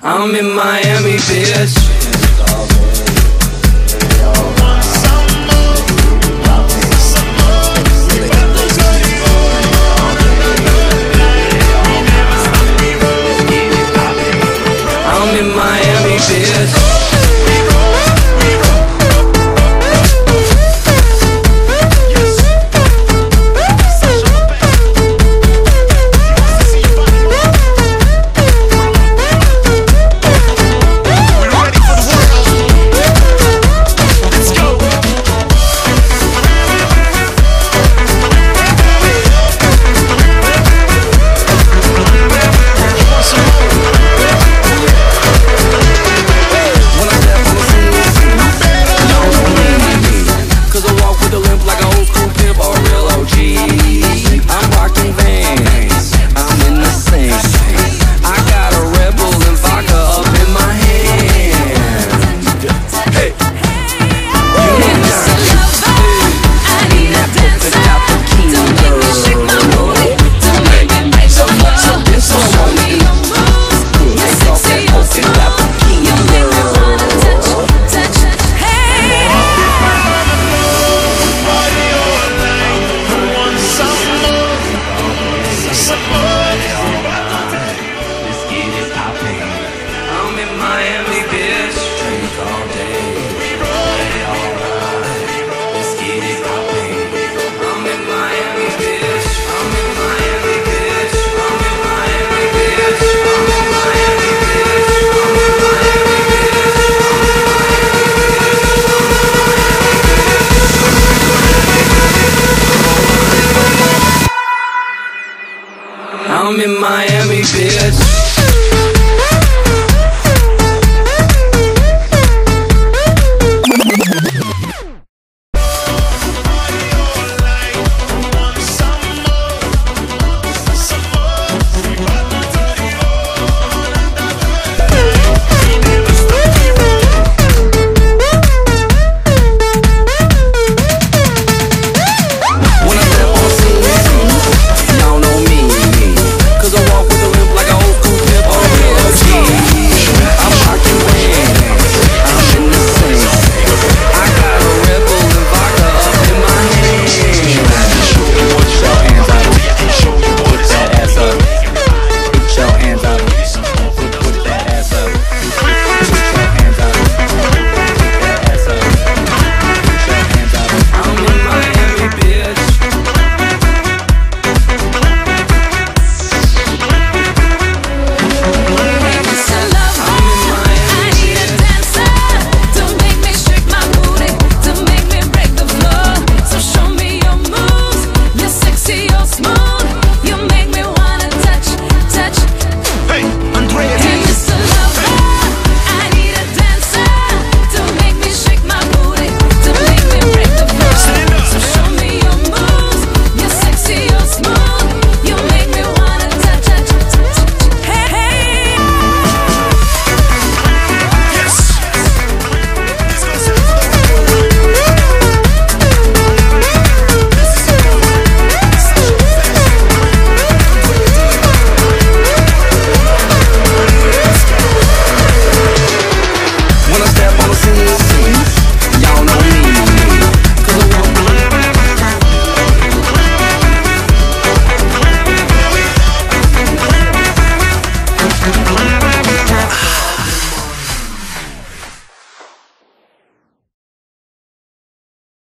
I'm in Miami, bitch. I'm in Miami, bitch. I'm in Miami, bitch.